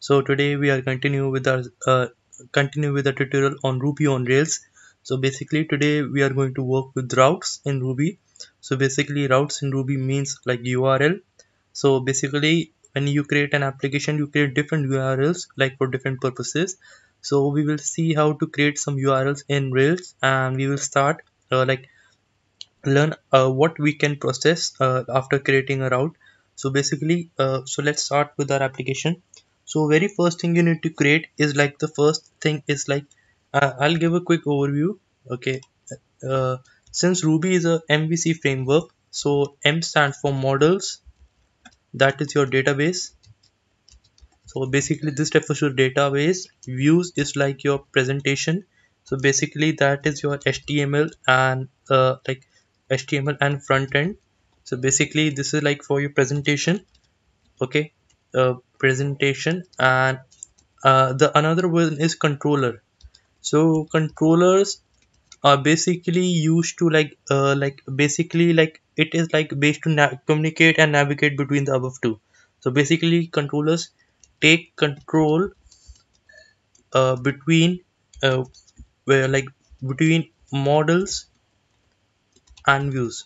so today we are continue with our uh, continue with the tutorial on Ruby on Rails. So basically today we are going to work with routes in Ruby. So basically routes in Ruby means like URL so basically when you create an application you create different URLs like for different purposes. So we will see how to create some URLs in Rails and we will start uh, like learn uh, what we can process uh, after creating a route. So basically uh, so let's start with our application so very first thing you need to create is like the first thing is like uh, I'll give a quick overview okay? Uh, since Ruby is a MVC framework so M stands for models. That is your database. So basically this refers to database views is like your presentation. So basically that is your HTML and uh, like HTML and front end. So basically this is like for your presentation okay? Uh, presentation. And uh, the another one is controller. So controllers are basically used to like uh, like basically like it is like based to communicate and navigate between the above two. So basically controllers take control uh, between uh, where like between models and views.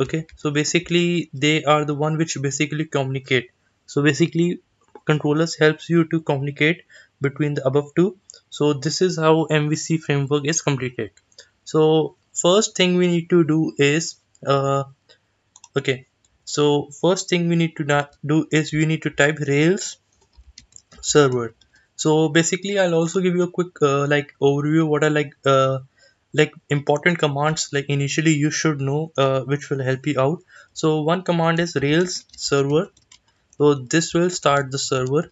Okay? So basically they are the one which basically communicate. So basically controllers helps you to communicate between the above two. So this is how MVC framework is completed. So first thing we need to do is uh, okay. So first thing we need to do is we need to type rails server. So basically I'll also give you a quick uh, like overview what are like uh, like important commands like initially you should know uh, which will help you out. So one command is rails server so this will start the server.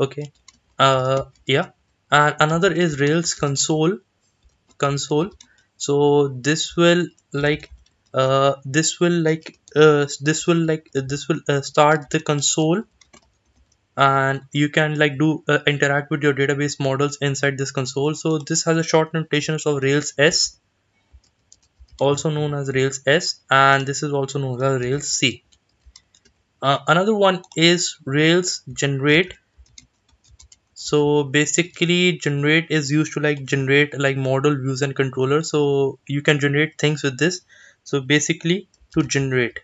Okay. Uh yeah. And another is rails console. Console. So this will like uh this will like uh this will like uh, this will uh, start the console. And you can like do uh, interact with your database models inside this console. So this has a short notation of rails s also known as rails s and this is also known as rails c uh, another one is rails generate. So basically generate is used to like generate like model views and controller. So you can generate things with this. So basically to generate.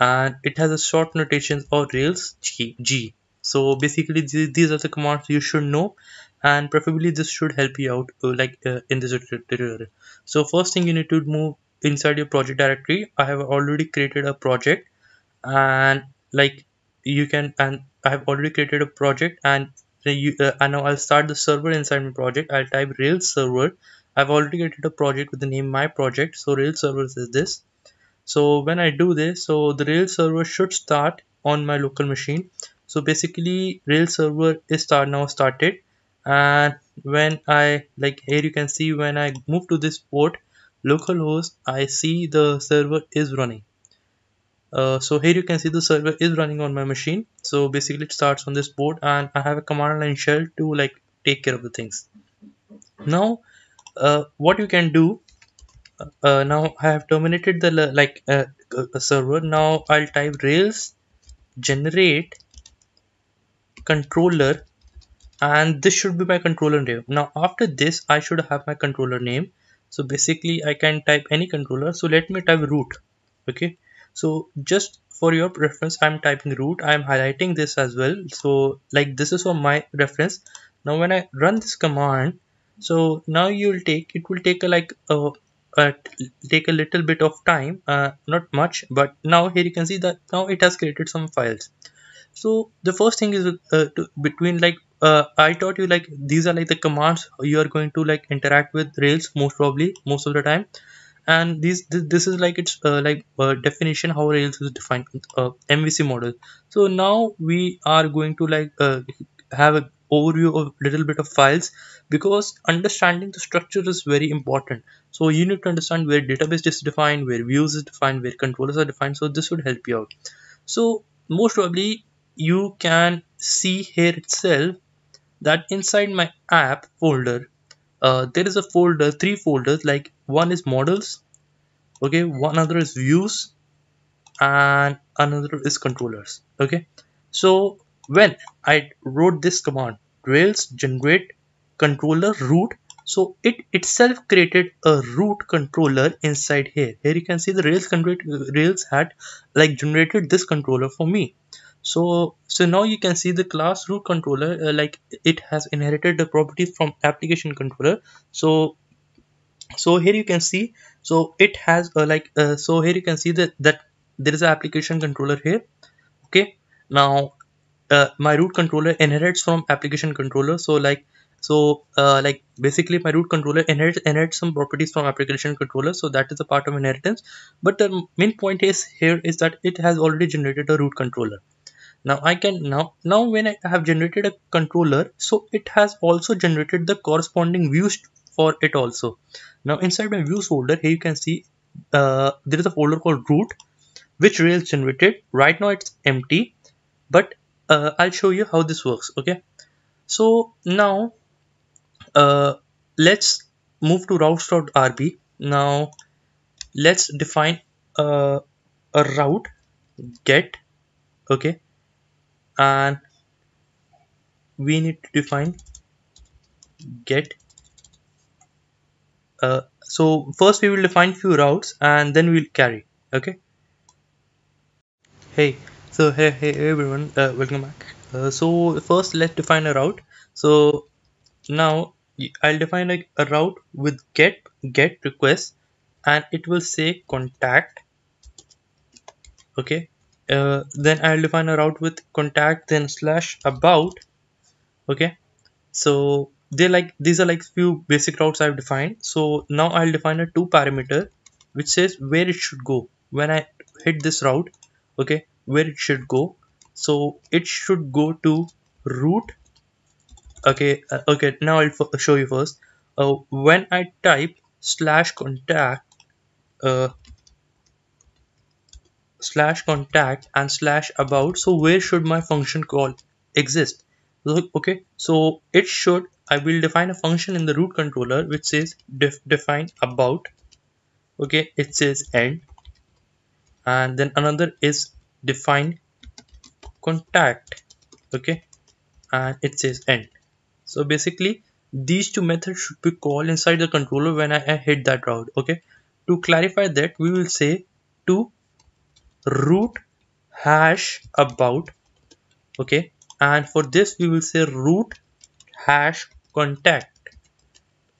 And it has a short notation of rails g, so basically these are the commands you should know. And preferably this should help you out uh, like uh, in this tutorial. So first thing you need to move inside your project directory. I have already created a project and like you can and I have already created a project and you uh, and now I'll start the server inside my project. I'll type Rails server. I've already created a project with the name my project. So Rails server is this. So when I do this so the Rails server should start on my local machine. So basically Rails server is start now started. And when I like here you can see when I move to this port localhost I see the server is running uh, so here you can see the server is running on my machine. So basically it starts on this port and I have a command line shell to like take care of the things. Now uh, what you can do uh, now I have terminated the like uh, server. Now I'll type rails generate controller and this should be my controller name. Now after this I should have my controller name. So basically I can type any controller. So let me type root okay so just for your reference i'm typing root. I'm highlighting this as well. So like this is for my reference. Now when i run this command so now you'll take it will take a like a, a take a little bit of time. Uh, not much but now here you can see that now it has created some files. So the first thing is uh, to, between like uh, I taught you like these are like the commands you are going to like interact with Rails most probably most of the time and this this is like its uh, like uh, definition how rails is defined uh, mvc model. So now we are going to like uh, have an overview of little bit of files because understanding the structure is very important. So you need to understand where database is defined where views is defined where controllers are defined. So this would help you out. So most probably you can see here itself that inside my app folder uh, there is a folder three folders like one is models okay one other is views and another is controllers okay. So when I wrote this command rails generate controller root so it itself created a root controller inside here. Here you can see the rails generate rails had like generated this controller for me so so now you can see the class root controller uh, like it has inherited the properties from application controller. So so here you can see so it has a like uh, so here you can see that that there is an application controller here. Okay. Now uh, my root controller inherits from application controller. So like so uh, like basically my root controller inherits inherits some properties from application controller. So that is a part of inheritance. But the main point is here is that it has already generated a root controller now I can now now when I have generated a controller so it has also generated the corresponding views for it also. Now inside my views folder here you can see uh, there is a folder called root which Rails generated. Right now it's empty but uh, I'll show you how this works okay? So now uh, let's move to routes.rb now let's define uh, a route get okay and we need to define get uh, so first we will define few routes and then we'll carry okay? Hey so hey hey everyone uh, welcome back. Uh, so first let's define a route. So now I'll define like a route with get get request and it will say contact okay uh, then I'll define a route with contact then slash about. Okay. So they like these are like few basic routes I've defined. So now I'll define a two parameter which says where it should go when I hit this route. Okay. Where it should go. So it should go to root. Okay. Uh, okay. Now I'll show you first. Uh, when I type slash contact uh, slash contact and slash about. So where should my function call exist? Okay. So it should I will define a function in the root controller which says def define about. Okay. It says end. And then another is define contact. Okay. And it says end. So basically these two methods should be called inside the controller when I, I hit that route. Okay. To clarify that we will say to root hash about okay? And for this we will say root hash contact.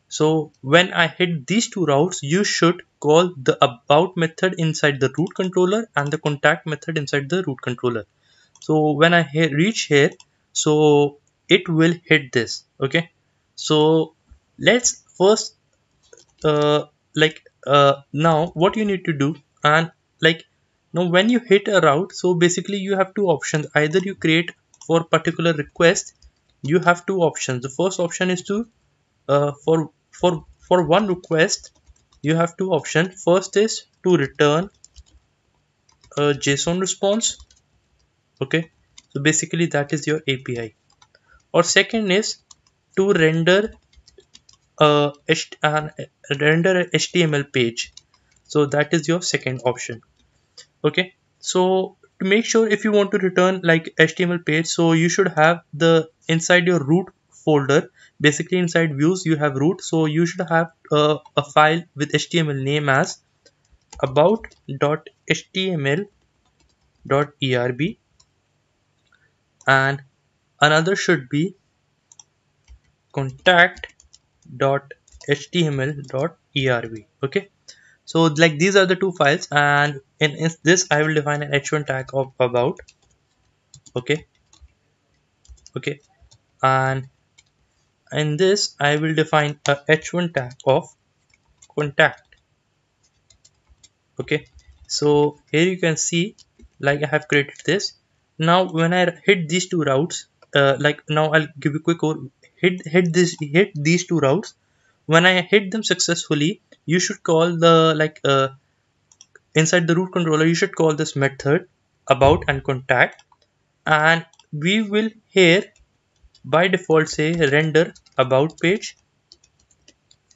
So when I hit these two routes you should call the about method inside the root controller and the contact method inside the root controller. So when I reach here so it will hit this okay? So let's first uh, like uh, now what you need to do and like now when you hit a route so basically you have two options. Either you create for particular request you have two options. The first option is to uh, for for for one request you have two options. First is to return a json response okay? So basically that is your api or second is to render a, an, render a html page. So that is your second option okay. So to make sure if you want to return like html page so you should have the inside your root folder. Basically inside views you have root. So you should have uh, a file with html name as about.html.erb and another should be contact.html.erb okay so like these are the two files and in, this I will define an h1 tag of about okay? Okay. And in this I will define a h1 tag of contact. Okay? So here you can see like I have created this. Now when I hit these two routes uh, like now I'll give you a quick over hit hit this hit these two routes. When I hit them successfully you should call the like uh, inside the root controller you should call this method about and contact. And we will here by default say render about page.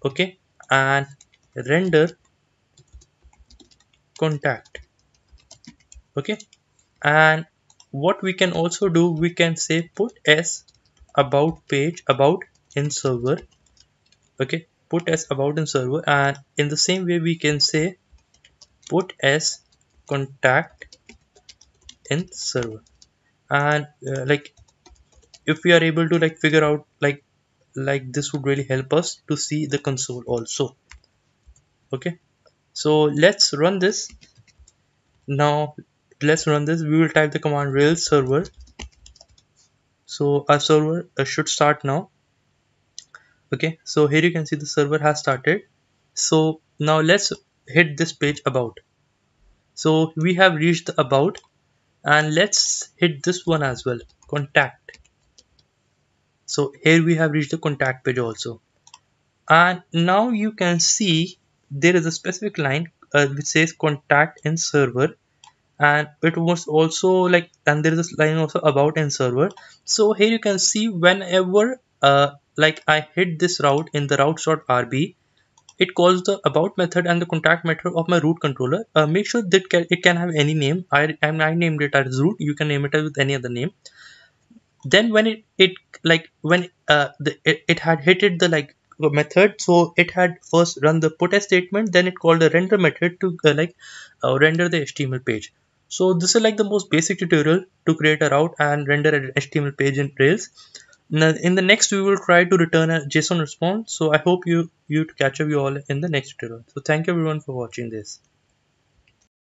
Okay? And render contact. Okay? And what we can also do we can say put s about page about in server. Okay puts about in server and in the same way we can say put as contact in server. And uh, like if we are able to like figure out like like this would really help us to see the console also. Okay? So let's run this. Now let's run this. We will type the command rails server. So our server uh, should start now okay so here you can see the server has started. So now let's hit this page about. So we have reached the about and let's hit this one as well contact. So here we have reached the contact page also. And now you can see there is a specific line uh, which says contact in server. And it was also like and there is a line also about in server. So here you can see whenever uh, like I hit this route in the routes.rb it calls the about method and the contact method of my root controller. Uh, make sure that it can have any name. I, I named it as root you can name it with any other name. Then when it it like when uh the, it, it had hit the like method so it had first run the put a statement then it called a render method to uh, like uh, render the html page. So this is like the most basic tutorial to create a route and render an html page in rails now in the next we will try to return a json response. So i hope you you catch up you all in the next tutorial. So thank you everyone for watching this